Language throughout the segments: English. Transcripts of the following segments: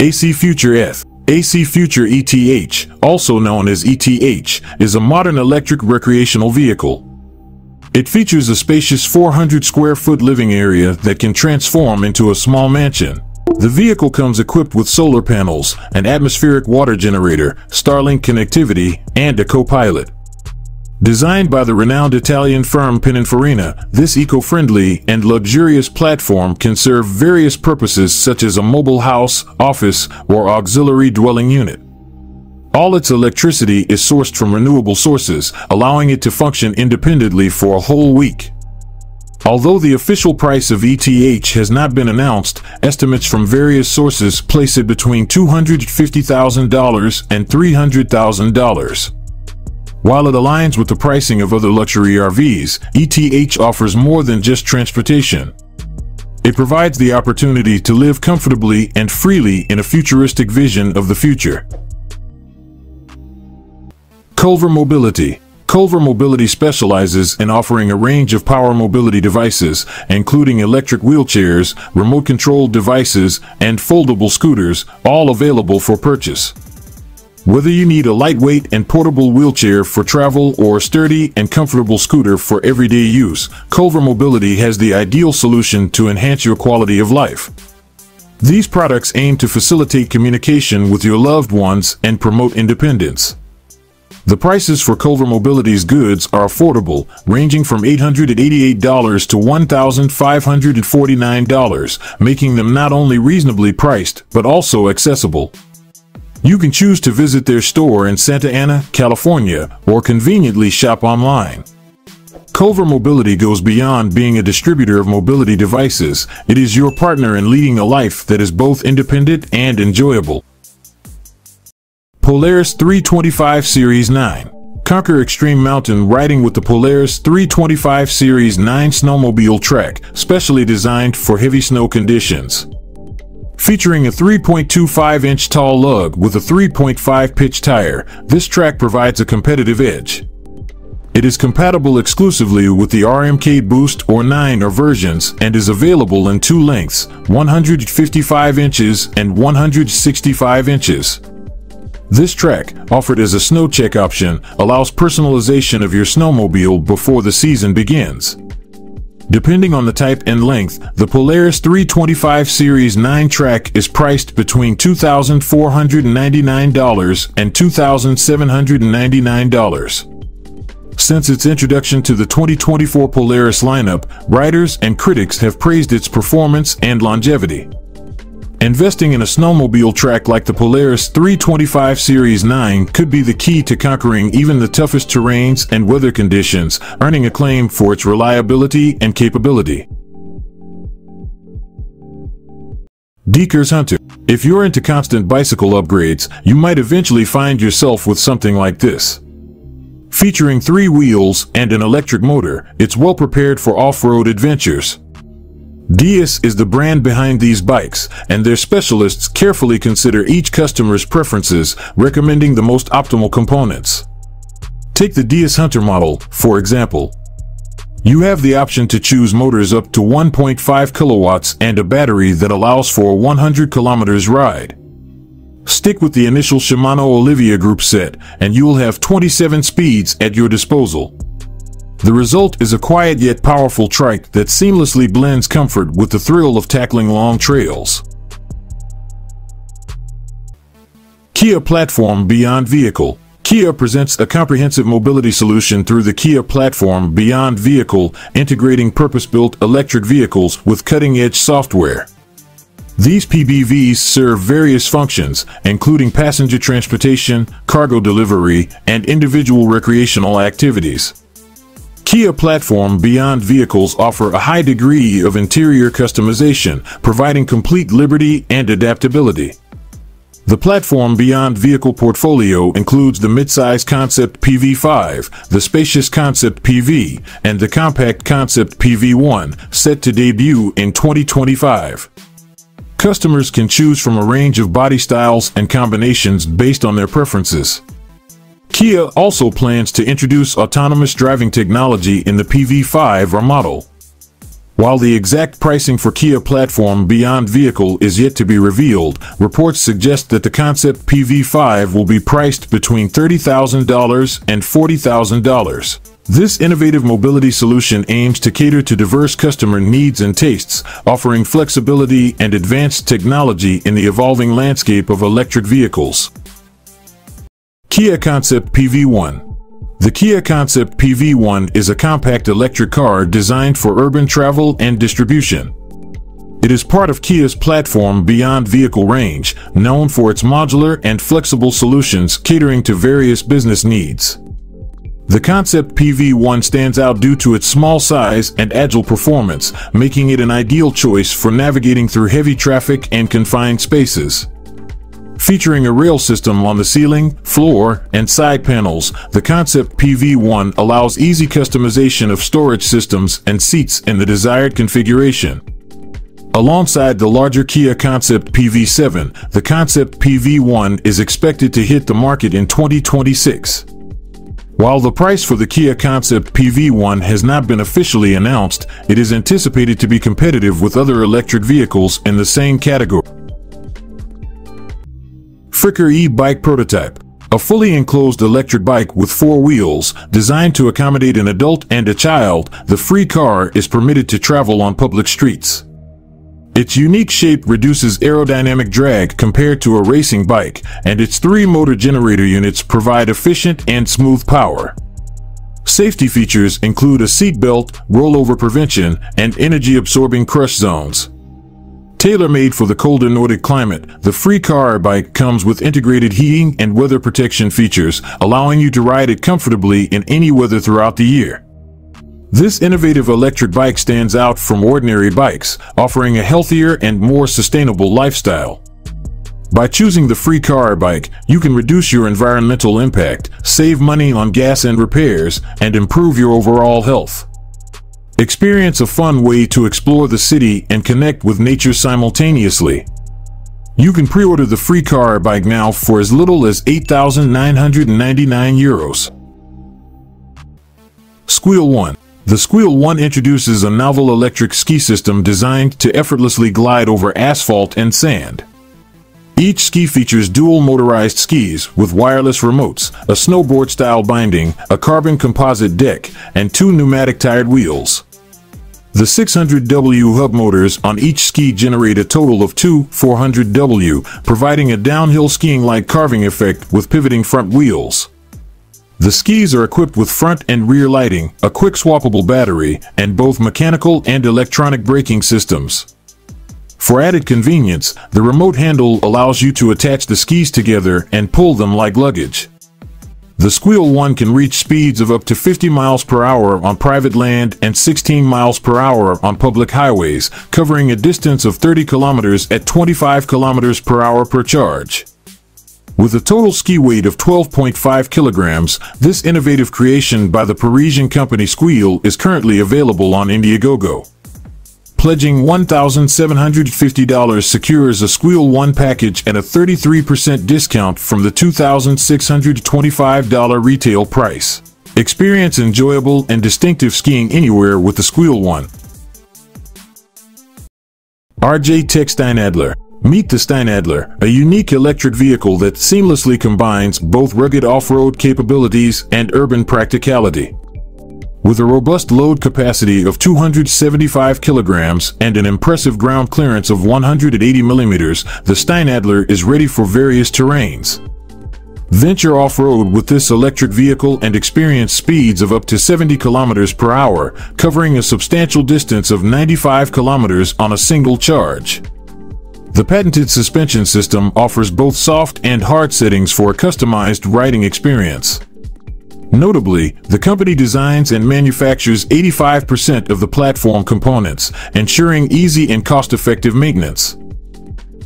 AC Future Eth. AC Future ETH, also known as ETH, is a modern electric recreational vehicle. It features a spacious 400 square foot living area that can transform into a small mansion. The vehicle comes equipped with solar panels, an atmospheric water generator, Starlink connectivity, and a co-pilot. Designed by the renowned Italian firm Pininfarina, this eco-friendly and luxurious platform can serve various purposes such as a mobile house, office, or auxiliary dwelling unit. All its electricity is sourced from renewable sources, allowing it to function independently for a whole week. Although the official price of ETH has not been announced, estimates from various sources place it between $250,000 and $300,000. While it aligns with the pricing of other luxury RVs, ETH offers more than just transportation. It provides the opportunity to live comfortably and freely in a futuristic vision of the future. Culver Mobility Culver Mobility specializes in offering a range of power mobility devices, including electric wheelchairs, remote-controlled devices, and foldable scooters, all available for purchase. Whether you need a lightweight and portable wheelchair for travel or a sturdy and comfortable scooter for everyday use, Culver Mobility has the ideal solution to enhance your quality of life. These products aim to facilitate communication with your loved ones and promote independence. The prices for Culver Mobility's goods are affordable, ranging from $888 to $1,549, making them not only reasonably priced, but also accessible. You can choose to visit their store in Santa Ana, California, or conveniently shop online. Culver Mobility goes beyond being a distributor of mobility devices. It is your partner in leading a life that is both independent and enjoyable. Polaris 325 Series 9 Conquer extreme mountain riding with the Polaris 325 Series 9 snowmobile track, specially designed for heavy snow conditions. Featuring a 3.25-inch tall lug with a 3.5 pitch tire, this track provides a competitive edge. It is compatible exclusively with the RMK Boost or 9R versions and is available in two lengths, 155 inches and 165 inches. This track, offered as a snow check option, allows personalization of your snowmobile before the season begins. Depending on the type and length, the Polaris 325 Series 9 track is priced between $2,499 and $2,799. Since its introduction to the 2024 Polaris lineup, riders and critics have praised its performance and longevity. Investing in a snowmobile track like the Polaris 325 Series 9 could be the key to conquering even the toughest terrains and weather conditions, earning acclaim for its reliability and capability. Dekers Hunter. If you're into constant bicycle upgrades, you might eventually find yourself with something like this. Featuring three wheels and an electric motor, it's well prepared for off-road adventures. Dekers is the brand behind these bikes, and their specialists carefully consider each customer's preferences, recommending the most optimal components. Take the Dekers Hunter model, for example. You have the option to choose motors up to 1.5 kilowatts and a battery that allows for a 100 kilometers ride. Stick with the initial Shimano Alivio Group set, and you'll have 27 speeds at your disposal. The result is a quiet yet powerful trike that seamlessly blends comfort with the thrill of tackling long trails. Kia Platform Beyond Vehicle Kia presents a comprehensive mobility solution through the Kia Platform Beyond Vehicle, integrating purpose-built electric vehicles with cutting-edge software. These PBVs serve various functions, including passenger transportation, cargo delivery, and individual recreational activities. Kia Platform Beyond vehicles offer a high degree of interior customization, providing complete liberty and adaptability. The Platform Beyond vehicle portfolio includes the midsize Concept PV5, the spacious Concept PV, and the compact Concept PV1, set to debut in 2025. Customers can choose from a range of body styles and combinations based on their preferences. Kia also plans to introduce autonomous driving technology in the PV5 or model. While the exact pricing for Kia platform Beyond Vehicle is yet to be revealed, reports suggest that the Concept PV5 will be priced between $30,000 and $40,000. This innovative mobility solution aims to cater to diverse customer needs and tastes, offering flexibility and advanced technology in the evolving landscape of electric vehicles. Kia Concept PV1 the Kia Concept PV1 is a compact electric car designed for urban travel and distribution. It is part of Kia's platform Beyond Vehicle range, known for its modular and flexible solutions catering to various business needs. The Concept PV1 stands out due to its small size and agile performance, making it an ideal choice for navigating through heavy traffic and confined spaces. Featuring a rail system on the ceiling, floor, and side panels, the Concept PV1 allows easy customization of storage systems and seats in the desired configuration. Alongside the larger Kia Concept PV7, the Concept PV1 is expected to hit the market in 2026. While the price for the Kia Concept PV1 has not been officially announced, it is anticipated to be competitive with other electric vehicles in the same category. Frikar e-bike prototype. A fully enclosed electric bike with four wheels, designed to accommodate an adult and a child, the Frikar is permitted to travel on public streets. Its unique shape reduces aerodynamic drag compared to a racing bike, and its three motor generator units provide efficient and smooth power. Safety features include a seatbelt, rollover prevention, and energy-absorbing crush zones. Tailor-made for the colder Nordic climate, the Frikar bike comes with integrated heating and weather protection features, allowing you to ride it comfortably in any weather throughout the year. This innovative electric bike stands out from ordinary bikes, offering a healthier and more sustainable lifestyle. By choosing the Frikar bike, you can reduce your environmental impact, save money on gas and repairs, and improve your overall health. Experience a fun way to explore the city and connect with nature simultaneously. You can pre-order the Frikar bike now for as little as 8,999 euros. Skwheel 1 The Skwheel 1 introduces a novel electric ski system designed to effortlessly glide over asphalt and sand. Each ski features dual motorized skis with wireless remotes, a snowboard-style binding, a carbon composite deck, and two pneumatic tired wheels. The 600W hub motors on each ski generate a total of two 400W, providing a downhill skiing-like carving effect with pivoting front wheels. The skis are equipped with front and rear lighting, a quick swappable battery, and both mechanical and electronic braking systems. For added convenience, the remote handle allows you to attach the skis together and pull them like luggage. The Skwheel 1 can reach speeds of up to 50 miles per hour on private land and 16 miles per hour on public highways, covering a distance of 30 kilometers at 25 kilometers per hour per charge. With a total ski weight of 12.5 kilograms, this innovative creation by the Parisian company Skwheel is currently available on Indiegogo. Pledging $1,750 secures a Skwheel 1 package and a 33% discount from the $2,625 retail price. Experience enjoyable and distinctive skiing anywhere with the Skwheel 1. RJ Tech Steinadler Meet the Steinadler, a unique electric vehicle that seamlessly combines both rugged off-road capabilities and urban practicality. With a robust load capacity of 275 kilograms and an impressive ground clearance of 180 millimeters, the Steinadler is ready for various terrains. Venture off-road with this electric vehicle and experience speeds of up to 70 kilometers per hour, covering a substantial distance of 95 kilometers on a single charge. The patented suspension system offers both soft and hard settings for a customized riding experience. Notably, the company designs and manufactures 85% of the platform components, ensuring easy and cost-effective maintenance.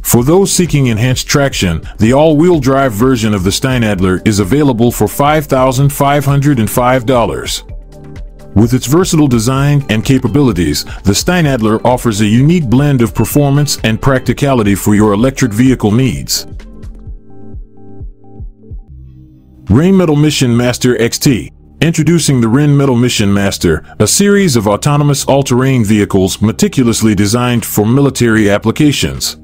For those seeking enhanced traction, the all-wheel drive version of the Steinadler is available for $5,505. With its versatile design and capabilities, the Steinadler offers a unique blend of performance and practicality for your electric vehicle needs. Rheinmetall Mission Master XT Introducing the Rheinmetall Mission Master, a series of autonomous all-terrain vehicles meticulously designed for military applications.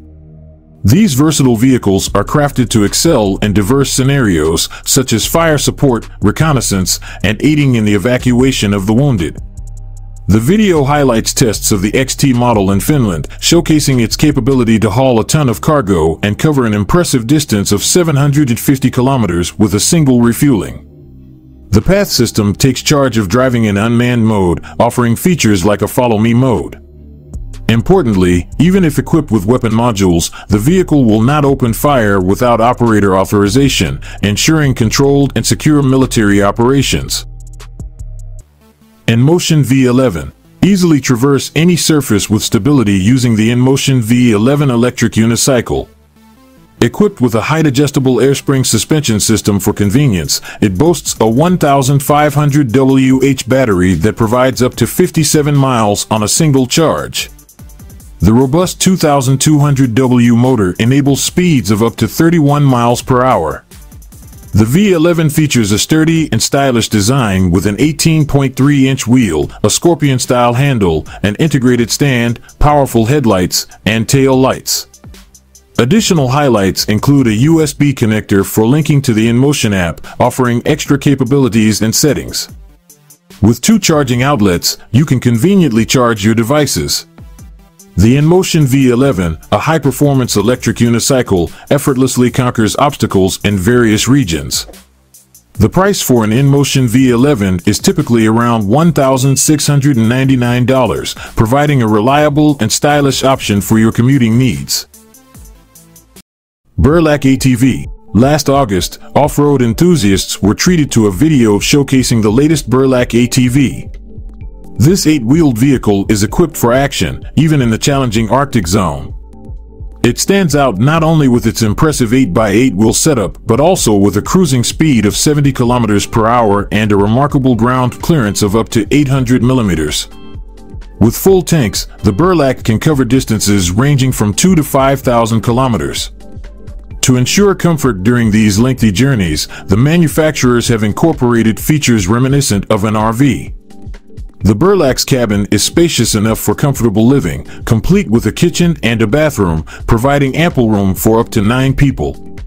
These versatile vehicles are crafted to excel in diverse scenarios, such as fire support, reconnaissance, and aiding in the evacuation of the wounded. The video highlights tests of the XT model in Finland, showcasing its capability to haul a ton of cargo and cover an impressive distance of 750 kilometers with a single refueling. The path system takes charge of driving in unmanned mode, offering features like a follow me mode. Importantly, even if equipped with weapon modules, the vehicle will not open fire without operator authorization, ensuring controlled and secure military operations. InMotion V11 Easily traverse any surface with stability using the InMotion V11 electric unicycle. Equipped with a height-adjustable air spring suspension system for convenience, it boasts a 1500 WH battery that provides up to 57 miles on a single charge. The robust 2200W motor enables speeds of up to 31 miles per hour. The V11 features a sturdy and stylish design with an 18.3-inch wheel, a scorpion-style handle, an integrated stand, powerful headlights, and tail lights. Additional highlights include a USB connector for linking to the InMotion app, offering extra capabilities and settings. With two charging outlets, you can conveniently charge your devices. The InMotion V11, a high-performance electric unicycle, effortlessly conquers obstacles in various regions. The price for an InMotion V11 is typically around $1,699, providing a reliable and stylish option for your commuting needs. Burlak ATV. Last August, off-road enthusiasts were treated to a video showcasing the latest Burlak ATV. This eight-wheeled vehicle is equipped for action, even in the challenging Arctic zone. It stands out not only with its impressive 8x8 wheel setup, but also with a cruising speed of 70 km per hour and a remarkable ground clearance of up to 800 millimeters. With full tanks, the Burlak can cover distances ranging from 2 to 5,000 kilometers. To ensure comfort during these lengthy journeys, the manufacturers have incorporated features reminiscent of an RV. The Burlak's cabin is spacious enough for comfortable living, complete with a kitchen and a bathroom, providing ample room for up to nine people.